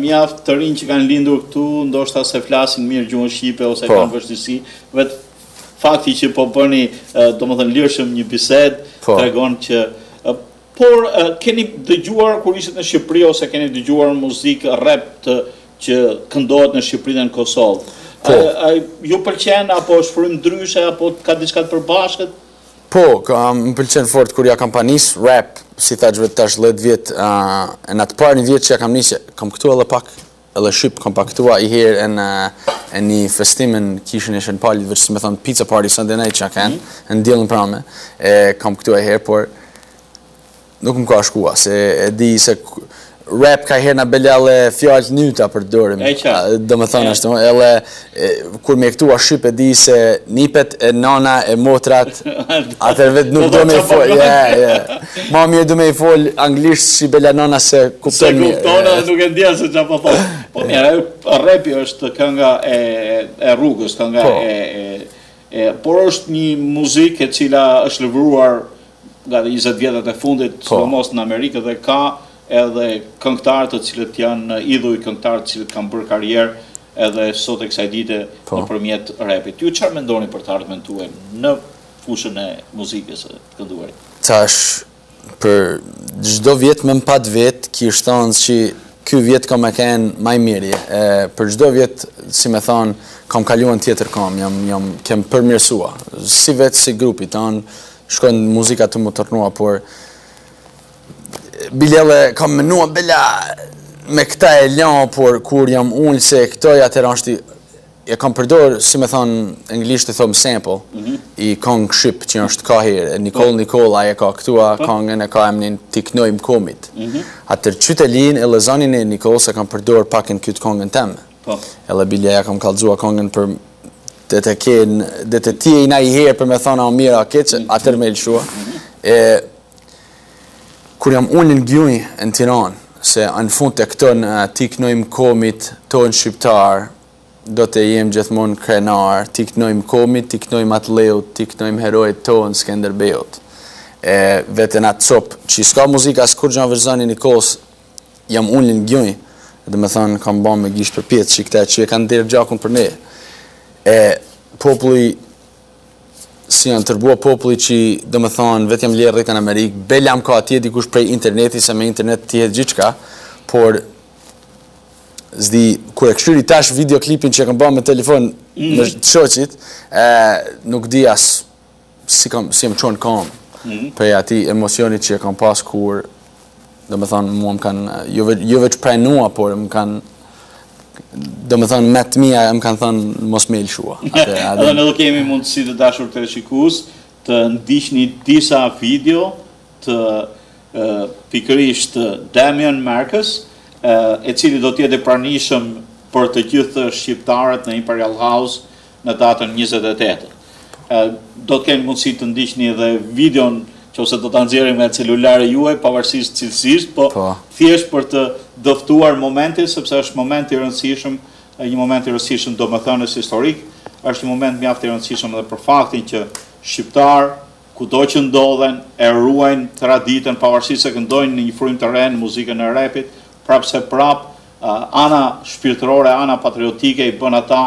Mjaft të rinj që kanë lindur këtu, ndoshta s'e flasin mirë gjuhën shqipe ose po. kanë vështirësi, vetë fakti që po bëni, domethënë lirshëm një bisedë, po. tregon që por keni dëgjuar kur ishit në Shqipëri ose keni dëgjuar muzikë rap të që këndohet në Shqipëri dhe në Kosovë. Po. Ju pëlqen apo është frymë ndryshe apo ka diçka të përbashkët? Po, më pëlqen fort kur ia kam pas nis rap, si thashë vetë tash 10 vjet, e në atë parë një vjet që ia kam nis, kam këndu edhe pak edhe shqip, kam pas këndua i herë e në e një festim n'kishën e Shën Palit, veç si me thanë pizza party Sunday night që a kenë, e në djelën prame, e kam këndua i herë, por Nuk më ka shkua, se e di se rap ka herë bile edhe fjalë të ndyta për të dërim. E ça? Domethënë është, edhe kur me këndua shqip e di se nipet e nana e motrat, atër vetë nuk du me i folë, ja, ja. Ma mirë du me i folë anglisht që bile nana s'e kupton mirë. S'e kupton dhe nuk e ndin se ça po thotë. Po mirë, rapi është kënga e rrugës, kënga po. e Por është një muzikë e cila është lëvruar gati 20 vjetët e fundit, po. sidomos në Amerikë dhe ka edhe këngëtarë të cilët janë idhuj këngëtarë të cilët kanë bërë karrierë edhe sot e kësaj dite po. nëpërmjet repit. Ju çfarë mendoni për të ardhmen tuaj në fushën e muzikës së të kënduarit? Tash Për çdo vjet me m'pyet vet kish thanë qi ky vjet ka me kenë ma i miri. E për çdo vjet si me thanë kam kaluar në tjetër kam, jam jam kem përmirësua. Si vet si grupi tanë shkon muzika të më tërnua por bile kam menua bile me këta e la por kur jam ul se këndoj atër ashti E kam përdor, si me thanë, anglisht e thomë sample, mhm. i kongë shqip që është kaherë, e Nikoll po. Nikoll, ai e ka këndua po. kongën e ka emnin t'i knojmë komit. Mhm. Atër qytë e linë, edhe zanin e Nikollës e kam përdor pak në këtë kongën teme. Po. Edhe bile ia kam kallzua kongën për dhe të kenë, dhe të tje i na i herë për me thanë a mirë a keq, mhm. atër me lëshua. E, kur jam ulë në gjunjë në Tiranë, se në fund të këndon t'i knojmë komit tonë shqiptar, Do të jem gjithmonë krenar, t'i knojmë komit, t'i knojmë atdheut, t'i knojmë heroit tonë Skënderbeut. E vetë n'atë copë, çi s'ka muzikë as kurrgja veç zani Nikollës, jam ulë në gjunjë, domethënë kam ba me gisht përpjetë, çi këta që e kanë derdhë gjakun për ne. E populli si janë tërbua populli që domethënë vetë jam le e rritë në Amerikë, bile m'ka atje dikush prej interneti, se me internet ti jetë gjithçka, por Zdi, ku e kshyri tash videoklipin që e kam ba me telefon mm. në të shoqit, e, nuk di as si, kam, si më qonë kam mm. për atij emocionit që e kam pas kur, do me thanë, mua më kanë, jo, veç, jo veç pranua, por më kanë, do me thanë, me të mija, më kanë thanë, mos me lëshua. Dhe ne do kemi mundësi të dashur teleshikues, të ndiqni disa video, të pikërisht Damian Marcus, i cili do të jetë i pranishëm për të gjithë shqiptarët në Imperial House në datën 28. Do të keni mundësi të ndiqni edhe videon që ose do të nxjerrim nga celulari juaj, pavarësisht cilësisë, po, po thjesht për të dëftuar momentin, sepse është moment i rëndësishëm, një moment i rëndësishëm do me thënë historik, është një moment mjaft i rëndësishëm dhe për faktin që shqiptarët, Kudo që ndodhen, e ruajnë traditën, pavarësisht se këndojnë në një frymë të re në muzikën e repit, prapëseprapë, ana shpirtërore, ana patriotike i bën ata,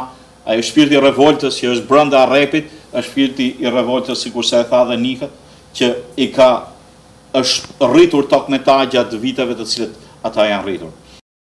ai shpirti i revoltës që është brenda repit, është shpirti i revoltës, sikurse e tha dhe Nika, që i ka, është rritur tok me ta gjatë viteve të cilat ata janë rritur.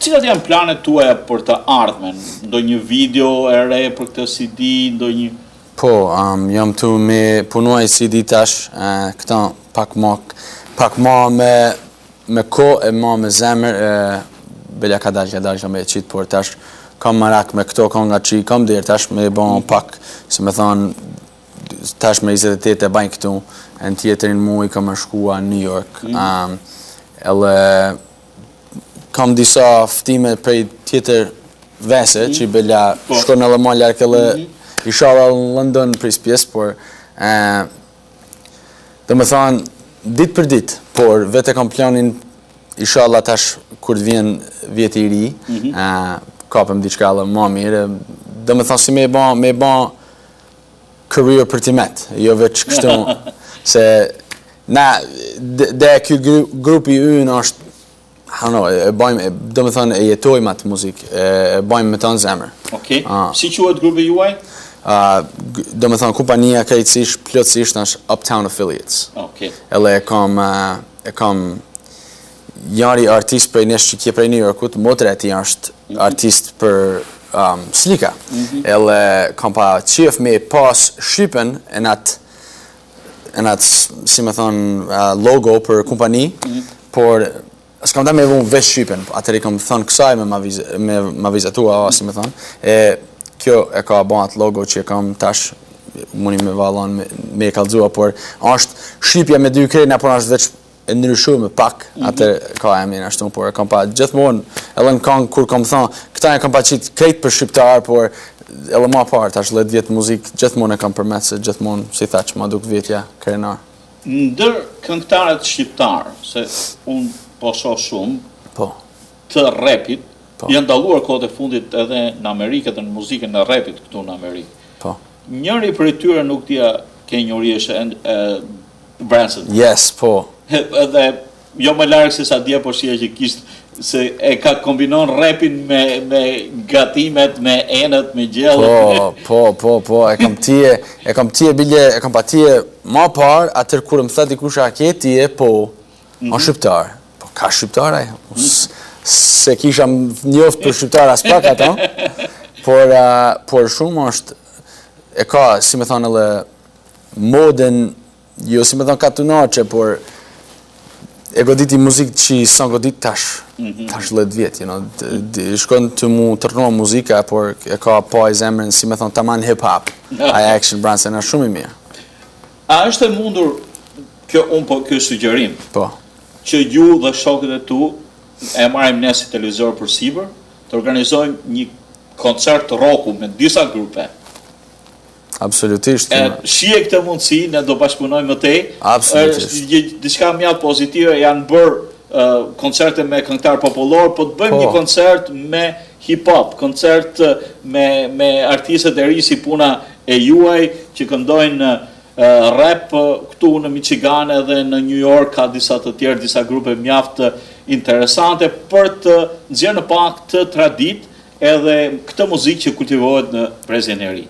Cilat janë planet tuaja për të ardhmen? Ndonjë video e re për këtë CD, ndonjë... Po, jam tu e punu CD tash, këta pak ma, pak ma me, me kohë ma me zemër, belja ka dalë, ka dalë, ka me e qitë, por tash kam marak me këto, kam nga qi, kam dirë tash me i bon pak, si me thanë, tash me 28 e bajmë këtu, e në tjetrin muaj kam me shkua në New York. Mm. Edhe kam disa ftime prej tjetër vende mm. që i bëlla, po. shkon edhe ma larg edhe mm-hmm. inshallah në London për ispjes, por do me thanë, dit për dit, por vete kam planin inshallah tash kur të vjen vjeti i ri, mm-hmm. kapim diçka edhe ma mirë, do me thanë si me ba, me ba, Career prej teje, jo veç kështu se na dhe ky grupi ynë është Hano, e bëjmë, do me thënë, e jetojmë atë muzikë, e bëjmë me tanë zemër. Ok, ah. si quhet grupi juaj? Ah, do me thënë, kompania krejtësisht, plotësisht, është Uptown Affiliates. Ok. Edhe e kam, eh, e kam, Njëri artist prej nesh që ke prej New Yorkut, motra e tij është mhm. artist për um, slika. Mhm. Edhe kam pa qef me pas shqypen e natë e natë, si me thanë, uh, logo për kompani, mhm. por s'kam dasht me vunë veç shqypen, atëherë i kam thënë kësaj me ma vizatua, si me thënë, e kjo e ka ba atë logo që e kam tash mundi me vllaun me, me kalzua, por është shqipja me dy krejnë, por është veç e ndryshu me pak, mm -hmm. atëherë ka emrin ashtu, por e kam pa gjithmonë, edhe në këngë kur kam thënë, këta e kam pa qitë krejt për shqiptar, por edhe ma parë, tash 10 vjetë muzikë, gjithmonë e kam përmendë, gjithmonë, si tha që m'u duk vetja, krenar. Ndër këngëtarët shqiptarë, se unë po shoh shumë, po. të repit, po. janë dalluar kohët e fundit edhe në Amerikë, edhe në muzikën e repit këtu në Amerikë. Po. Njëri prej tyre nuk di a ke ni për Action, Bronson. Yes, po. Edhe jo më larg se sa dje po shihja që kishte se e ka kombinu repin me, me gatimet, me enët, me gjellë. Po, po, po, po, e kam ni, e kam ni bile, e kam pa dje ma parë, atëherë kur më tha dikush a ke ni, po, mm -hmm. o shqiptar. Po, ka shqiptar e? Se kisha njoftë për shqiptar aspak ato, por, por shumë është, e ka, si me thonë, Modën, jo si me thonë katunarçe, por e goditi muzikë që i sa godit tash, mhm. tash dhetë vjetë, you know, shkon tu u ndërru muzika, por e ka pa i zemrën, si me thonë, taman hip-hop, ai Action Bronson, është shumë i mirë. A është e mundur, kjo unë po kjo sugjerim, po. që ju dhe shokët e tu, e marrim ne si televizion përsipër, të organizojmë një koncert roku me disa grupe, Absolutisht. E shihe këtë mundësi, ne do bashkëpunojmë më tej. Absolutisht. Është diçka mjaft pozitive, janë bërë koncerte me këngëtarë popullorë, po të bëjmë po. një koncert me hip hop, koncert me me artistët e rinj si puna e juaj që këndojnë rap këtu në Michigan edhe në New York ka disa të tjerë, disa grupe mjaft interesante për të nxjerrë në pah, në dritë Edhe këtë muzikë që kultivohet në brezin e ri.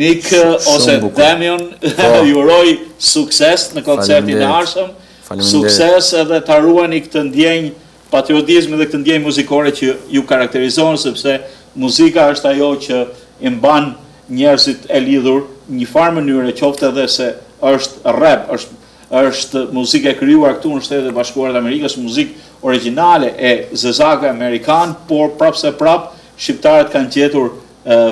Nik ose Damian, po. ju uroj sukses në koncertin e ardhshëm, sukses edhe ta ruani këtë ndjenjë patriotizmi dhe këtë ndjenjë muzikore që ju karakterizon, sepse muzika është ajo që i mban njerëzit e lidhur një farë mënyre, qoftë edhe se është rap, është Është muzikë e krijuar këtu në Shtetet e Bashkuara të Amerikës, muzikë origjinale e zezakëve amerikanë, por prapëseprapë shqiptarët kanë gjetur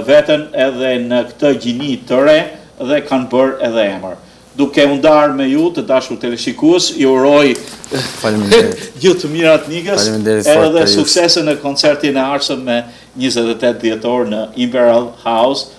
veten edhe në këtë gjini të re dhe kanë bërë edhe emër. Duke u ndarë me ju, të dashur teleshikues, i uroj gjithë të mirat Nikës, edhe suksese në koncertin e ardhshëm me njëzet e tetë dhjetor në Imperial House,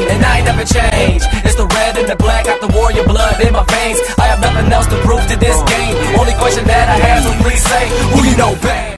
And I ain't never change It's the red and the black Got the warrior blood in my veins I have nothing else to prove to this game Only question that I have so please say Who you know bang